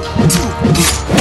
two,